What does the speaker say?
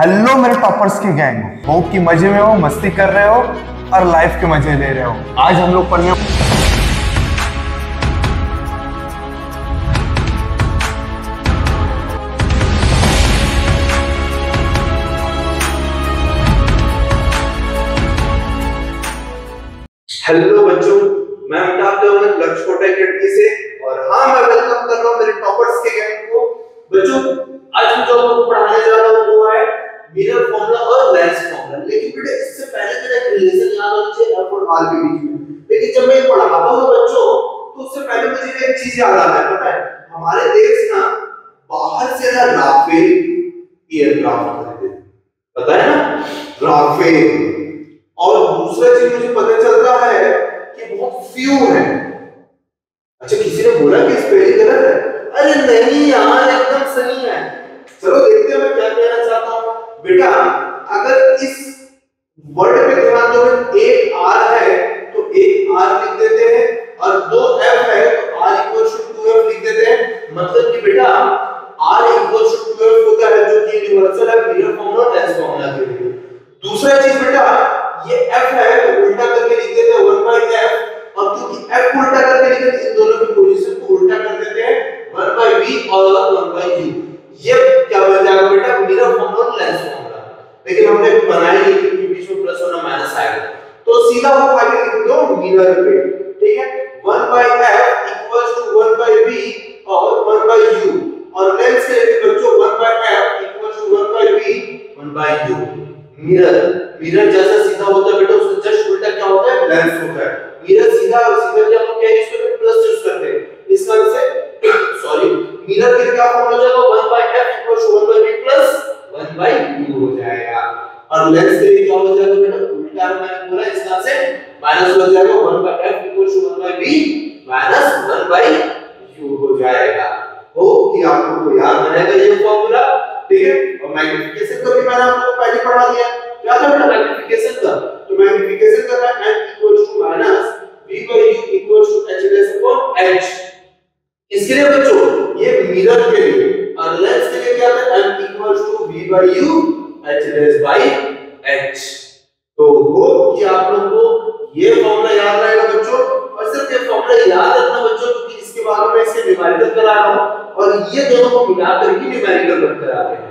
Hello मेरे toppers की gang hope कि मज़े में हो, मस्ती कर रहे हो और लाइफ के मज़े ले रहे हो। आज हम लोग पढ़ने हेलो बच्चों, मैं अमिताभ देवगन लक्ष्य से, और हाँ मैं वेलकम कर रहा हूँ मेरे टॉपर्स के गैंग। बेटा इससे पहले मेरा एक रिलेशन याद होना चाहिए एफ़ और आर के बीच में लेकिन जब मैं पढ़ाता हूँ बच्चों तो उससे पहले मुझे एक चीज़ याद आता है, पता है? हमारे देश ना, बाहर से ना राफेल एयरक्राफ्ट खरीदे पता है ना? राफेल। और दूसरा चीज़ मुझे पता चलता है कि बहुत फ्यू है। अच्छा किसी ने बोला कि स्पेलिंग गलत है? अरे नहीं यार, एकदम सही है। चलो देखते हैं मैं क्या कहना चाहता हूँ। बेटा, अगर इस वर्ड पे ध्यान दो एक आर है तो एक आर लिख देते हैं, और दो एफ़ है तो R equal to two F लिख देते हैं। मतलब कि बेटा R equal to two F होता है, जो कि यूनिवर्सल है मिरर फॉर्मूला लेंस फॉर्मूला के लिए। दूसरा चीज़ बेटा, ये f है तो उल्टा करके लिख देते हैं 1/f और क्योंकि f उल्टा करके लिखे तो इन दोनों की पोजीशन को उल्टा कर देते हैं 1/v और लेकिन हमने बनाई क्योंकि बीच में प्लस और माइनस आएगा। तो सीधा वो आगे लिख दो मिरर पे, ठीक है? 1 by f equals to 1 by v और 1 by u और के लिए बच्चों 1 by f equals to 1 by v 1 by u mirror mirror जैसा सीधा होता है बेटा, उसका जस्ट उल्टा क्या होता है? लेंस होता है। मिरर सीधा और सीधा क्या हम क्या करते प्लस यूज़ करते हैं। इस कारण से सॉरी मिरर के क्या फॉर्म हो? जाएगा 1 by f equals to 1 by v 1 by u हो जाएगा। और लेंस लिए क्या हो जाएगा बेटा उल्टा मैंने बोला इस कारण से माइनस हो जाएगा 1 by f 1 by v 1 by u हो जाएगा। हो कि आपको याद रहेगा ये फॉर्मूला ठीक है? और मैग्निफिकेशन का भी मैंने आपको पहले पढ़ा दिया। क्या था बेटा मैग्निफिकेशन का? तो मैग्निफिकेशन का था m equals to minus v by u equals to h रेस अपॉन h इसके लिए बच्चों, ये मिरर के लिए, और लेंस के लिए क्या था? m equals to v by u h रेस by h. तो वो कि आप लोग को ये फॉर्मूला याद रहेगा बच्चों, और सिर्फ़ ये फॉर्मूला याद रखना बच्चों, क्योंकि इसके बारे में इसे न्यूमेरिकल करा रहा हूँ, और ये दोनों को मिलाकर ही न्यूमेरिकल बनकर आ रहे हैं।